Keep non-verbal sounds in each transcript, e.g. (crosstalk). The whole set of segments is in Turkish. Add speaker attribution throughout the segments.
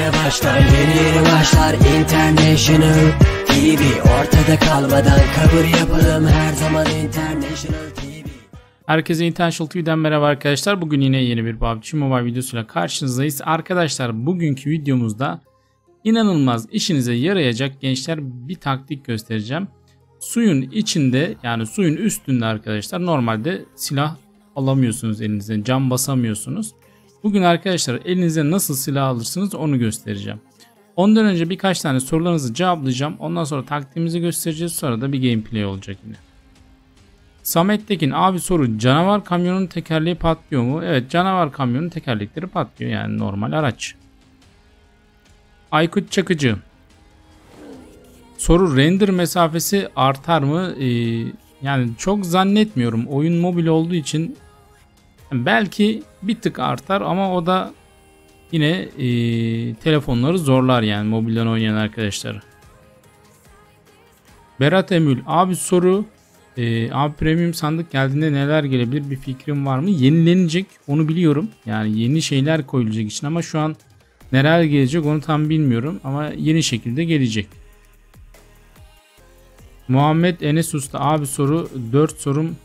Speaker 1: Yine başlar yeni yeni başlar International TV Ortada kalmadan kabul yapalım her zaman International TV
Speaker 2: Herkese International TV'den merhaba arkadaşlar. Bugün yine yeni bir PUBG Mobile videosuyla karşınızdayız. Arkadaşlar bugünkü videomuzda inanılmaz işinize yarayacak gençler bir taktik göstereceğim. Suyun içinde yani suyun üstünde arkadaşlar normalde silah alamıyorsunuz elinize. Cam basamıyorsunuz. Bugün arkadaşlar elinize nasıl silah alırsınız onu göstereceğim. Ondan önce birkaç tane sorularınızı cevaplayacağım. Ondan sonra taktiğimizi göstereceğiz. Sonra da bir gameplay olacak yine. Samet Tekin abi soru canavar kamyonun tekerleği patlıyor mu? Evet canavar kamyonun tekerlekleri patlıyor yani normal araç. Aykut Çakıcı Soru render mesafesi artar mı? Ee, yani çok zannetmiyorum. Oyun mobil olduğu için belki bir tık artar ama o da yine e, telefonları zorlar yani mobilden oynayan arkadaşlar. Berat Emül abi soru e, abi premium sandık geldiğinde neler gelebilir bir fikrim var mı? Yenilenecek onu biliyorum. Yani yeni şeyler koyulacak için ama şu an neler gelecek onu tam bilmiyorum ama yeni şekilde gelecek. Muhammed Enes Usta abi soru 4 sorum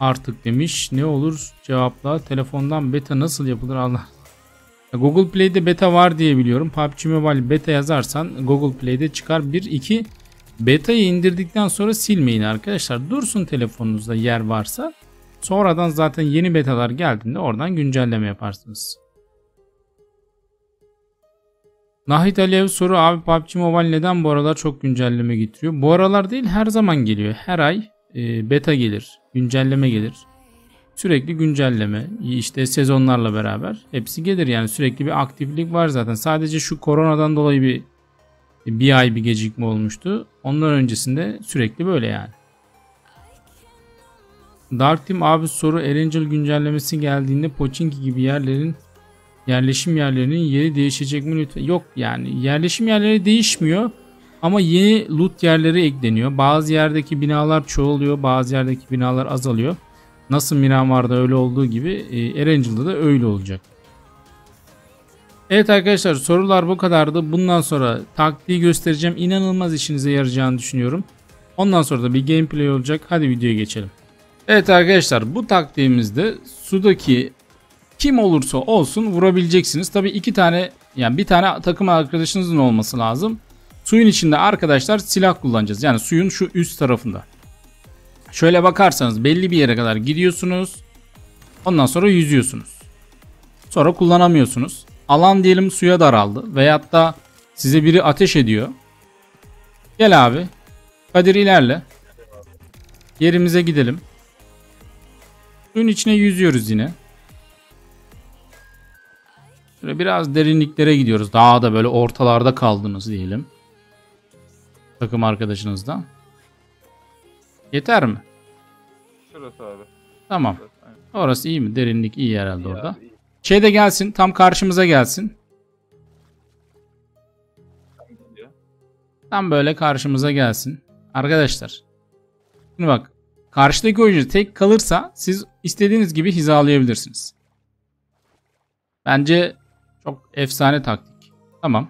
Speaker 2: artık demiş. Ne olur cevapla. Telefondan beta nasıl yapılır Allah. Google Play'de beta var diye biliyorum. PUBG Mobile beta yazarsan Google Play'de çıkar. 1 2 beta'yı indirdikten sonra silmeyin arkadaşlar. Dursun telefonunuzda yer varsa. Sonradan zaten yeni betalar geldiğinde oradan güncelleme yaparsınız. Nahit Alev soru abi PUBG Mobile neden bu aralar çok güncelleme getiriyor? Bu aralar değil her zaman geliyor. Her ay e, beta gelir, güncelleme gelir. Sürekli güncelleme, işte sezonlarla beraber hepsi gelir yani sürekli bir aktiflik var zaten. Sadece şu koronadan dolayı bir bir ay bir gecikme olmuştu. Ondan öncesinde sürekli böyle yani. Dark Team abi soru Erangel güncellemesi geldiğinde Pochinki gibi yerlerin yerleşim yerlerinin yeri değişecek mi lütfen? Yok yani yerleşim yerleri değişmiyor. Ama yeni loot yerleri ekleniyor. Bazı yerdeki binalar çoğalıyor. Bazı yerdeki binalar azalıyor. Nasıl Miramar'da öyle olduğu gibi e, Erangel'da da öyle olacak. Evet arkadaşlar sorular bu kadardı. Bundan sonra taktiği göstereceğim. İnanılmaz işinize yarayacağını düşünüyorum. Ondan sonra da bir gameplay olacak. Hadi videoya geçelim. Evet arkadaşlar bu taktiğimizde sudaki kim olursa olsun vurabileceksiniz. Tabi iki tane yani bir tane takım arkadaşınızın olması lazım. Suyun içinde arkadaşlar silah kullanacağız. Yani suyun şu üst tarafında. Şöyle bakarsanız belli bir yere kadar gidiyorsunuz. Ondan sonra yüzüyorsunuz. Sonra kullanamıyorsunuz. Alan diyelim suya daraldı. Veyahut da size biri ateş ediyor. Gel abi. Kadir ilerle. Yerimize gidelim. Suyun içine yüzüyoruz yine. Şöyle biraz derinliklere gidiyoruz. Daha da böyle ortalarda kaldınız diyelim. Takım arkadaşınızdan. Yeter mi?
Speaker 3: Şurası abi.
Speaker 2: Tamam.
Speaker 3: Şurası, aynen.
Speaker 2: Orası iyi mi? Derinlik iyi herhalde
Speaker 3: İyi
Speaker 2: orada.
Speaker 3: abi, iyi.
Speaker 2: Şey de gelsin. Tam karşımıza gelsin. Tam böyle karşımıza gelsin. Arkadaşlar. Şimdi bak. Karşıdaki oyuncu tek kalırsa siz istediğiniz gibi hizalayabilirsiniz. Bence çok efsane taktik. Tamam.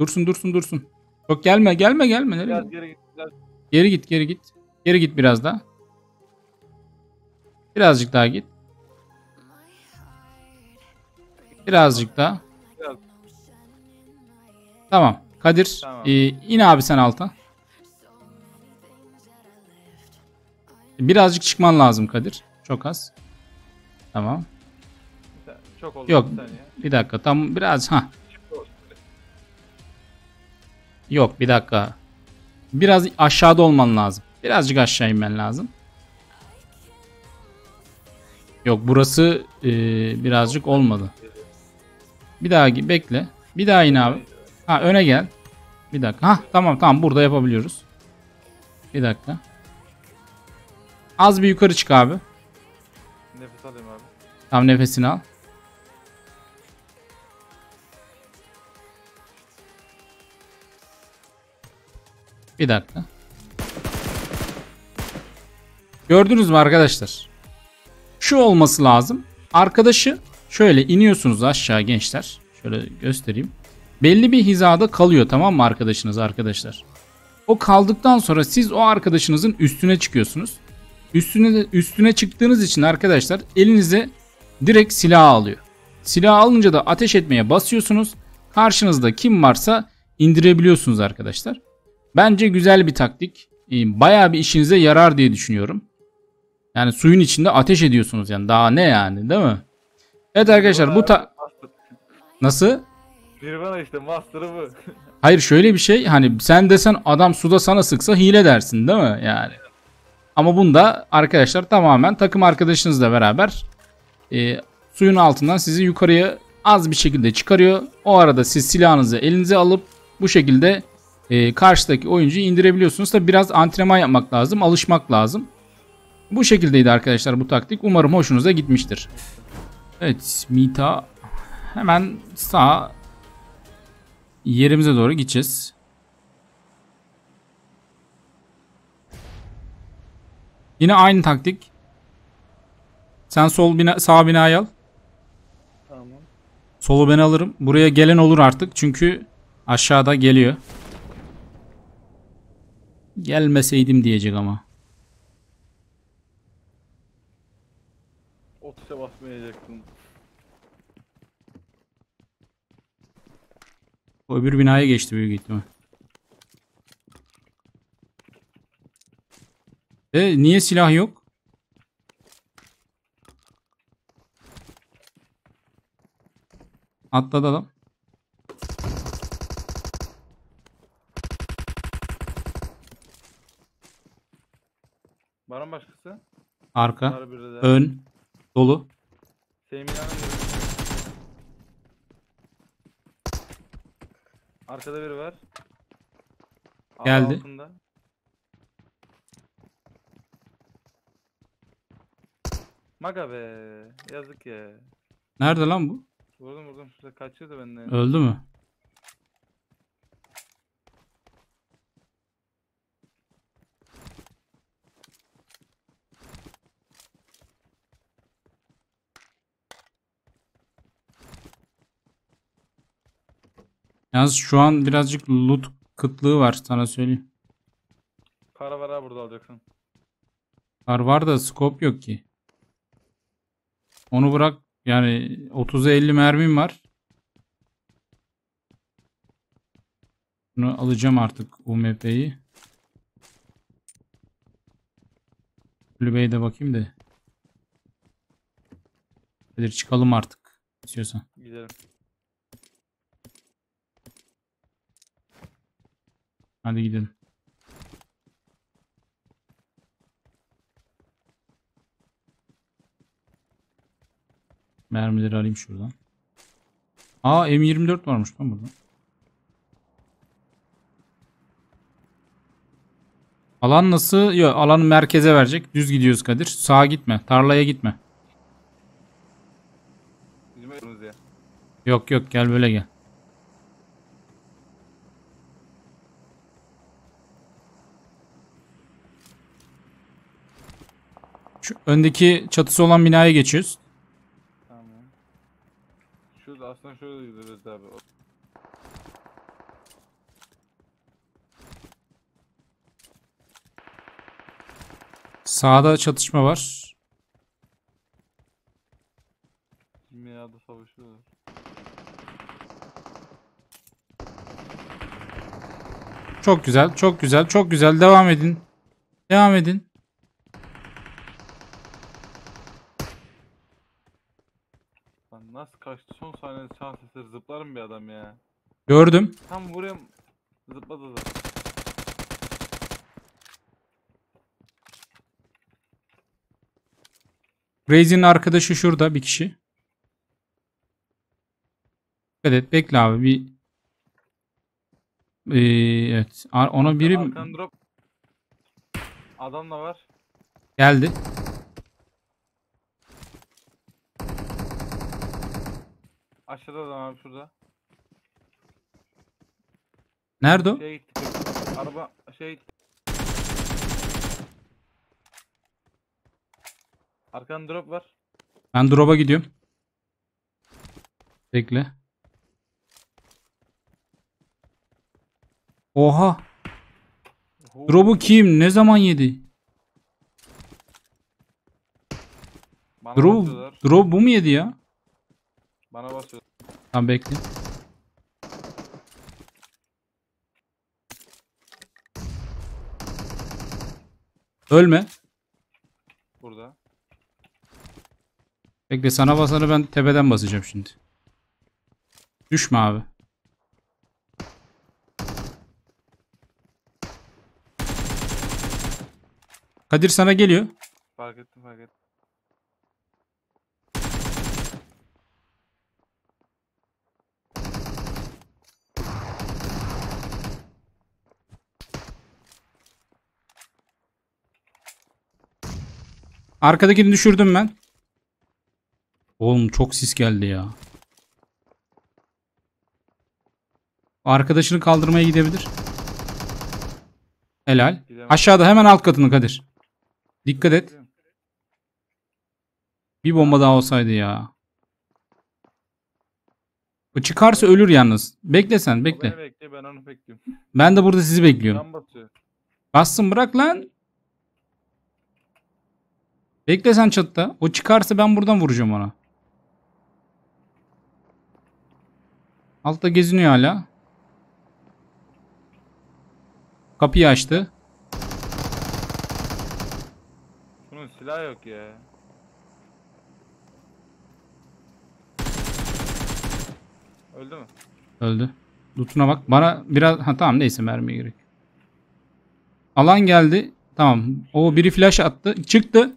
Speaker 2: Dursun dursun dursun. Çok gelme gelme gelme. Nereye?
Speaker 3: Biraz geri git. Biraz
Speaker 2: Geri git geri git. Geri git biraz daha. Birazcık daha git. Birazcık daha.
Speaker 3: biraz.
Speaker 2: Tamam. Kadir
Speaker 3: Tamam.
Speaker 2: e, in abi sen alta. Birazcık çıkman lazım Kadir. Çok az. Tamam.
Speaker 3: Çok oldu.
Speaker 2: Yok.
Speaker 3: Bir.
Speaker 2: Bir dakika. Tam biraz ha. Yok bir dakika. Biraz aşağıda olman lazım. Birazcık aşağı inmen lazım. Yok burası e, birazcık olmadı. Bir daha bekle. Bir daha in abi. Ha öne gel. Bir dakika. Ha tamam tamam burada yapabiliyoruz. Bir dakika. Az bir yukarı çık abi.
Speaker 3: Nefes alayım abi.
Speaker 2: Tam nefesini al. Bir dakika. Gördünüz mü arkadaşlar? Şu olması lazım. Arkadaşı şöyle iniyorsunuz aşağı gençler. Şöyle göstereyim. Belli bir hizada kalıyor tamam mı arkadaşınız arkadaşlar? O kaldıktan sonra siz o arkadaşınızın üstüne çıkıyorsunuz. Üstüne üstüne çıktığınız için arkadaşlar elinize direkt silah alıyor. Silah alınca da ateş etmeye basıyorsunuz. Karşınızda kim varsa indirebiliyorsunuz arkadaşlar. Bence güzel bir taktik. Ee, Bayağı bir işinize yarar diye düşünüyorum. Yani suyun içinde ateş ediyorsunuz yani daha ne yani değil mi? Evet arkadaşlar bu ta nasıl?
Speaker 3: Bir bana işte master'ı bu.
Speaker 2: Hayır şöyle bir şey hani sen desen adam suda sana sıksa hile dersin değil mi yani? Ama bunda arkadaşlar tamamen takım arkadaşınızla beraber e, suyun altından sizi yukarıya az bir şekilde çıkarıyor. O arada siz silahınızı elinize alıp bu şekilde e, karşıdaki oyuncuyu indirebiliyorsunuz. Tabi biraz antrenman yapmak lazım, alışmak lazım. Bu şekildeydi arkadaşlar bu taktik. Umarım hoşunuza gitmiştir. Evet Mita hemen sağ yerimize doğru gideceğiz. Yine aynı taktik. Sen sol bina, sağ binayı al.
Speaker 3: Tamam.
Speaker 2: Solu ben alırım. Buraya gelen olur artık. Çünkü aşağıda geliyor. Gelmeseydim diyecek ama.
Speaker 3: O tuşa basmayacaktım.
Speaker 2: O öbür binaya geçti büyük ihtimal. E niye silah yok? Atladı adam.
Speaker 3: Başkası?
Speaker 2: Arka.
Speaker 3: Var biri de.
Speaker 2: Ön. Dolu.
Speaker 3: Binanın biri. Arkada biri var. Ağ
Speaker 2: Geldi.
Speaker 3: altında. Maga be. Yazık ya.
Speaker 2: Nerede lan bu?
Speaker 3: Vurdum vurdum. Şurada kaçıyordu benden.
Speaker 2: Öldü mü? Yalnız şu an birazcık loot kıtlığı var sana söyleyeyim.
Speaker 3: Para var ha burada alacaksın.
Speaker 2: Var var da scope yok ki. Onu bırak yani 30'a 50 mermim var. Bunu alacağım artık UMP'yi. Kulübeye de bakayım da. Hadi çıkalım artık. İstiyorsan.
Speaker 3: Gidelim.
Speaker 2: Hadi gidelim. Mermileri alayım şuradan. Aa M24 varmış lan burada. Alan nasıl? Yok alanı merkeze verecek. Düz gidiyoruz Kadir. Sağa gitme. Tarlaya gitme. Yok yok gel böyle gel. Şu öndeki çatısı olan binaya geçiyoruz.
Speaker 3: Tamam. Şurada aslında şöyle gideriz abi.
Speaker 2: Sağda çatışma var.
Speaker 3: Dünyada savaşıyorlar.
Speaker 2: Çok güzel, çok güzel, çok güzel. Devam edin. Devam edin.
Speaker 3: Adam ya.
Speaker 2: Gördüm.
Speaker 3: Tam vuruyorum. Zıpladı da.
Speaker 2: Raze'in arkadaşı şurada bir kişi. Evet bekle abi bir Ee, evet ona biri
Speaker 3: Arkan drop. Adam da var.
Speaker 2: geldi.
Speaker 3: Aşağıda adam abi şurada.
Speaker 2: Nerede o?
Speaker 3: Şey, araba şey. Arkan drop var.
Speaker 2: Ben drop'a gidiyorum. Bekle. Oha.
Speaker 3: Oho.
Speaker 2: Drop'u kim? Ne zaman yedi?
Speaker 3: Bana
Speaker 2: drop, drop bu mu yedi ya?
Speaker 3: Bana basıyor.
Speaker 2: Tamam bekle. Ölme.
Speaker 3: Burada.
Speaker 2: Bekle sana basanı ben tepeden basacağım şimdi. Düşme abi. Kadir sana geliyor.
Speaker 3: Fark ettim fark ettim.
Speaker 2: Arkadakini düşürdüm ben. Oğlum çok sis geldi ya. Arkadaşını kaldırmaya gidebilir. Helal. Aşağıda hemen alt katını Kadir. Dikkat et. Bir bomba daha olsaydı ya. O çıkarsa ölür yalnız. Bekle sen bekle.
Speaker 3: ben onu bekliyorum.
Speaker 2: Ben de burada sizi bekliyorum. Bassın bırak lan. Bekle sen çatıda. O çıkarsa ben buradan vuracağım ona. Altta geziniyor hala. Kapıyı açtı.
Speaker 3: Bunun silahı yok ya. Öldü mü?
Speaker 2: Öldü. Loot'una bak. Bana biraz... Ha tamam neyse mermiye gerek. Alan geldi. Tamam. O biri flash attı. Çıktı.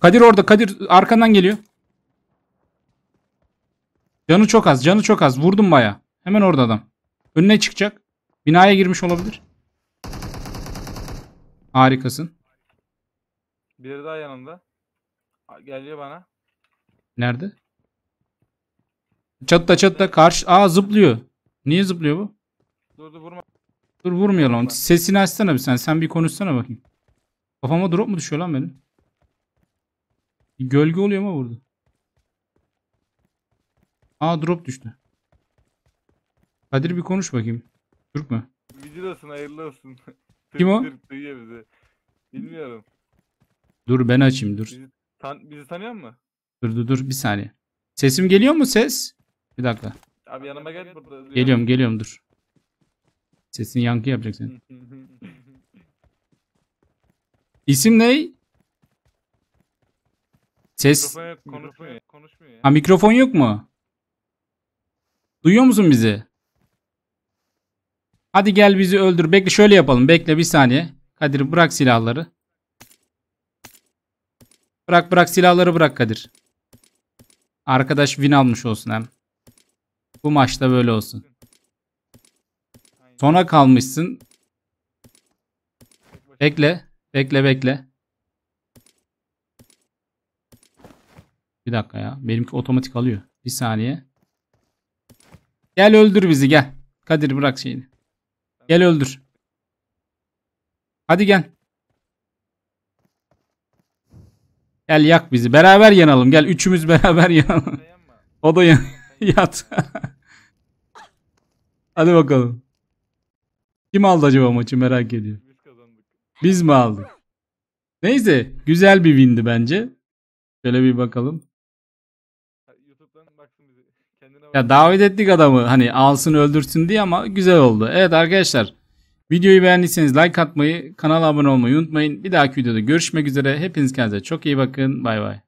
Speaker 2: Kadir orada. Kadir arkandan geliyor. Canı çok az. Canı çok az. Vurdum baya. Hemen orada adam. Önüne çıkacak. Binaya girmiş olabilir. Harikasın.
Speaker 3: Biri daha yanımda. Geliyor bana.
Speaker 2: Nerede? Çatıda çatıda karşı. Aa zıplıyor. Niye zıplıyor bu?
Speaker 3: Dur dur vurma.
Speaker 2: Dur vurmayalım.
Speaker 3: Vurma.
Speaker 2: Sesini açsana bir sen. Sen bir konuşsana bakayım. Kafama drop mu düşüyor lan benim? Bir gölge oluyor mu burada? Aa drop düştü. Kadir bir konuş bakayım. Türk mü?
Speaker 3: Videodasın hayırlı olsun. (laughs)
Speaker 2: Kim o?
Speaker 3: Türk duyuyor bizi. Bilmiyorum.
Speaker 2: Dur ben açayım dur.
Speaker 3: Bizi, tan bizi tanıyor musun?
Speaker 2: Dur dur dur bir saniye. Sesim geliyor mu ses? Bir dakika.
Speaker 3: Abi yanıma gel burada.
Speaker 2: Geliyorum geliyorum dur. Sesin yankı yapacak senin. (laughs) İsim ne? Ses.
Speaker 3: Mikrofon yok konuşmuyor. Konuşmuyor ya.
Speaker 2: Ha mikrofon yok mu? Duyuyor musun bizi? Hadi gel bizi öldür. Bekle şöyle yapalım. Bekle bir saniye. Kadir bırak silahları. Bırak bırak silahları bırak Kadir. Arkadaş win almış olsun hem. Bu maçta böyle olsun. Sona kalmışsın. Bekle. Bekle bekle. Bir dakika ya. Benimki otomatik alıyor. Bir saniye. Gel öldür bizi gel. Kadir bırak şeyini. Gel öldür. Hadi gel. Gel yak bizi. Beraber yanalım. Gel üçümüz beraber yanalım. O da yan (laughs) yat. Hadi bakalım. Kim aldı acaba maçı merak ediyorum. Biz mi aldık? Neyse güzel bir windi bence. Şöyle bir bakalım.
Speaker 3: Ha, YouTube'dan baksın bizi. Kendine bak.
Speaker 2: Ya davet ettik adamı hani alsın öldürsün diye ama güzel oldu. Evet arkadaşlar videoyu beğendiyseniz like atmayı, kanala abone olmayı unutmayın. Bir dahaki videoda görüşmek üzere. Hepiniz kendinize çok iyi bakın. Bay bay.